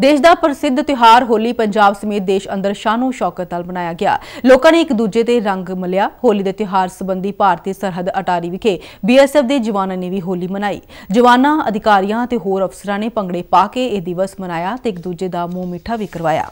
ਦੇਸ਼ ਦਾ ਪ੍ਰਸਿੱਧ ਤਿਉਹਾਰ ਹੋਲੀ ਪੰਜਾਬ ਸਮੇਤ ਦੇਸ਼ ਅੰਦਰ ਸ਼ਾਨੋ ਸ਼ੌਕਤ ਨਾਲ ਮਨਾਇਆ ਗਿਆ। ਲੋਕਾਂ ਨੇ ਇੱਕ ਦੂਜੇ ਤੇ ਰੰਗ ਮਲਿਆ। ਹੋਲੀ ਦੇ ਤਿਉਹਾਰ ਸੰਬੰਧੀ ਭਾਰਤੀ ਸਰਹੱਦ ਅਟਾਰੀ ਵਿਖੇ ਬੀਐਸਐਫ ਦੇ ਜਵਾਨਾਂ ਨੇ ਵੀ ਹੋਲੀ ਮਨਾਈ। ਜਵਾਨਾਂ, ਅਧਿਕਾਰੀਆਂ ਤੇ ਹੋਰ ਅਫਸਰਾਂ ਨੇ ਭੰਗੜੇ ਪਾ ਕੇ ਇਹ ਦਿਵਸ ਮਨਾਇਆ ਤੇ ਇੱਕ ਦੂਜੇ ਦਾ ਮੂੰਹ ਮਿੱਠਾ ਵੀ ਕਰਵਾਇਆ।